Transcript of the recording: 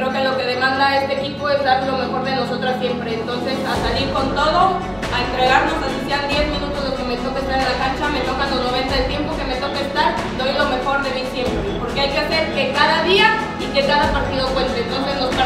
creo que lo que demanda este equipo es dar lo mejor de nosotras siempre. Entonces, a salir con todo, a entregarnos, así sean 10 minutos los que me toque estar en la cancha, me tocan los 90 del tiempo que me toque estar, doy lo mejor de mí siempre. Porque hay que hacer que cada día y que cada partido cuente. Entonces, nos